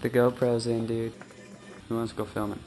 The GoPro's in, dude. Who wants to go filming?